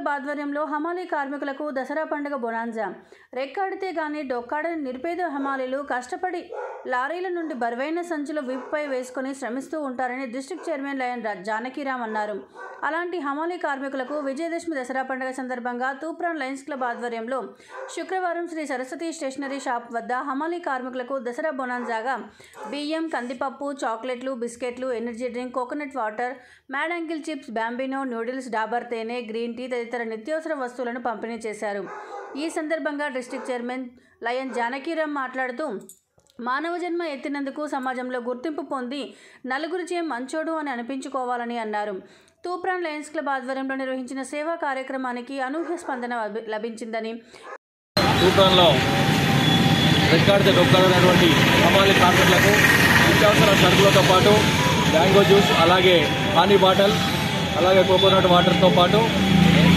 Club ఆధ్వర్యంలో హమాలీ కార్మికులకు దసరా పండుగ బొనాంజా. రెక్కాడితే గాని డొక్కాడని నిరుపేద హమాలీలు కష్టపడి లారీల నుండి బరువైన సంచులు విప్పై వేసుకొని శ్రమిస్తూ ఉంటారని డిస్టిక్ చైర్మన్ లయన్ జానకీరామ్ అన్నారు. అలాంటి హమాలీ కార్మికులకు విజయదశమి దసరా పండుగ సందర్భంగా తూప్రాన్ లయన్స్ క్లబ్ ఆధ్వర్యంలో శుక్రవారం శ్రీ సరస్వతి స్టేషనరీ షాప్ వద్ద హమాలీ కార్మికులకు దసరా బొనాన్జాగా బియ్యం కందిపప్పు చాక్లెట్లు బిస్కెట్లు energy drink coconut water mad chips Bambino noodles Dabur తేనె గ్రీన్ టీ తదితర నిత్యావసర వస్తువులను పంపిణీ చేశారు. ఈ సందర్భంగా డిస్టిక్ చైర్మన్ లయన్ జానకీరామ్ మాట్లాడుతూ మానవ జన్మ ఎత్తినందుకు సమాజంలో గుర్తింపు పొంది నలుగురిచే మంచోడు అని అనిపించుకోవాలని అన్నారు. తూప్రాన్ లయన్స్ క్లబ్ ఆధ్వర్యంలో నిర్వహించిన సేవా కార్యక్రమానికి అనూహ్య స్పందన లభి- లభించిందని. తూకంలో రెక్కాడితే డొక్కాడనటువంటి హమాలి కార్మికులకు నిత్యావసర సరుకులతో పాటు మ్యాంగో జ్యూస్ అలాగే హానీ బాటల్ అలాగే కోకోనట్ వాటర్తో పాటు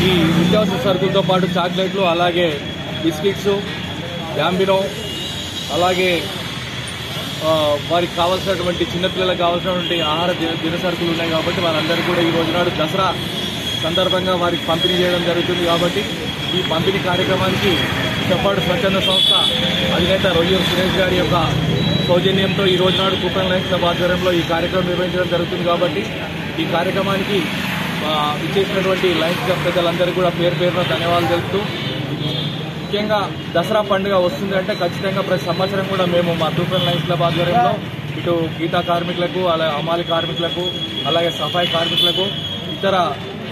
ఈ నిత్యావసర సరుకులతో పాటు చాక్లెట్లు అలాగే బిస్కెట్స్ జాంబినో అలాగే వారికి కావాల్సినటువంటి చిన్నపిల్లలకు కావాల్సినటువంటి ఆహార దినసరుకులు ఉన్నాయి కాబట్టి వారందరూ కూడా ఈ రోజు నాడు దసరా సందర్భంగా వారికి పంపిణీ చేయడం జరుగుతుంది కాబట్టి ఈ పంపిణీ కార్యక్రమానికి చెప్పాడు స్వచ్ఛంద సంస్థ అధినేత రొయ్యూరు సురేష్ గారి యొక్క సౌజన్యంతో ఈ రోజు నాడు కూపన్ లైన్స్ క్లబ్ ఆధ్వర్యంలో ఈ కార్యక్రమం నిర్వహించడం జరుగుతుంది కాబట్టి ఈ కార్యక్రమానికి ఇచ్చేసినటువంటి లైన్స్ క్లబ్ కూడా పేరు పేరున ధన్యవాదాలు తెలుపుతూ ముఖ్యంగా దసరా పండుగ వస్తుంది అంటే ఖచ్చితంగా ప్రతి సంవత్సరం కూడా మేము మా తూఫాన్ లైన్స్ క్లబ్ ఆధ్వర్యంలో ఇటు గీతా కార్మికులకు అలాగే అమాలి కార్మికులకు అలాగే సఫాయి కార్మికులకు ఇతర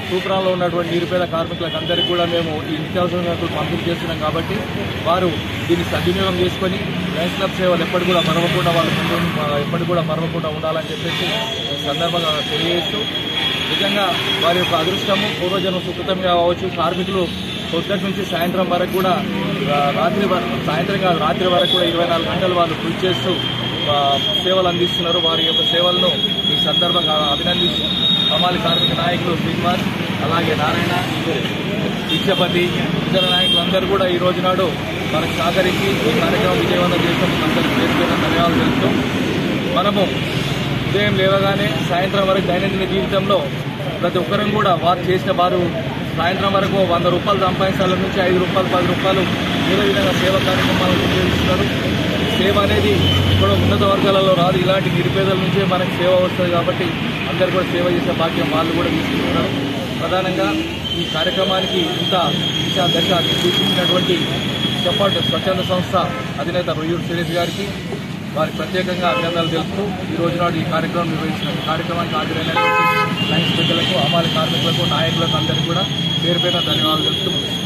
తూప్రాల్లో ఉన్నటువంటి నిరుపేద కార్మికులకు అందరికీ కూడా మేము ఈ నిత్యావసర పంపిణీ చేస్తున్నాం కాబట్టి వారు దీన్ని సద్వినియోగం చేసుకొని లైన్స్ క్లబ్ సేవలు ఎప్పటి కూడా మరవకుండా వాళ్ళు ముందు ఎప్పటి కూడా మరవకుండా ఉండాలని చెప్పేసి సందర్భంగా తెలియజేస్తూ నిజంగా వారి యొక్క అదృష్టము పూర్వజన్మ సుకృతం కావచ్చు కార్మికులు పొద్దుటి నుంచి సాయంత్రం వరకు కూడా రాత్రి వరకు సాయంత్రం కాదు రాత్రి వరకు కూడా ఇరవై నాలుగు గంటలు వాళ్ళు కృషి చేస్తూ సేవలు అందిస్తున్నారు. వారి యొక్క సేవలను ఈ సందర్భంగా అభినందిస్తూ కమాలి కార్మిక నాయకులు శ్రీనివాస్ అలాగే నారాయణ దీక్షపతి ఇతర నాయకులందరూ కూడా ఈ రోజు నాడు మనకు సహకరించి ఈ కార్యక్రమం విజయవంతం చేసినందుకు అందరికీ పేరు ధన్యవాదాలు తెలుపుతూ మనము ఉదయం లేవగానే సాయంత్రం వరకు దైనందిన జీవితంలో ప్రతి ఒక్కరం కూడా వారు చేసిన వారు సాయంత్రం వరకు వంద రూపాయలు సంపాదించాల నుంచి ఐదు రూపాయలు పది రూపాయలు ఏదో విధంగా సేవ కార్యక్రమాలను ఉపయోగిస్తున్నారు. సేవ అనేది ఇప్పుడు ఉన్నత వర్గాలలో రాదు. ఇలాంటి నిరుపేదల నుంచే మనకి సేవ వస్తుంది కాబట్టి అందరు కూడా సేవ చేసే భాగ్యం వాళ్ళు కూడా తీసుకుంటున్నారు. ప్రధానంగా ఈ కార్యక్రమానికి ఇంత దిశా దశ సూచించినటువంటి చెప్పాటు స్వచ్ఛంద సంస్థ అధినేత రొయ్యూరు సురేష్ గారికి వారికి ప్రత్యేకంగా అభినందనలు తెలుపుతూ ఈ రోజు నాడు ఈ కార్యక్రమం నిర్వహించిన కార్యక్రమానికి హాజరైన లైన్స్ పెద్దలకు అమాలి కార్మికులకు నాయకులకు అందరికీ కూడా పేరు పేరున ధన్యవాదాలు తెలుపుతూ